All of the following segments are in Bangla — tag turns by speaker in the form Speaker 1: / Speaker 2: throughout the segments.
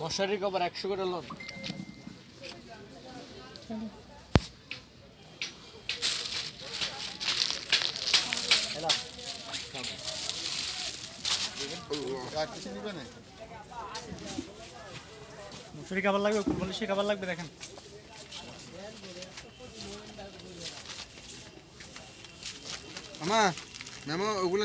Speaker 1: মশারি কভার একশো করে লোন।
Speaker 2: মুসুরি খাবার লাগবে কুরবালিশি খাবার লাগবে দেখেন।
Speaker 3: আমা মেমো ওগুলো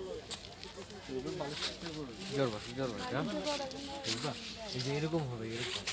Speaker 1: জোর বস জোর বস হ্যাঁ এই যে এরকম হবে এরকম।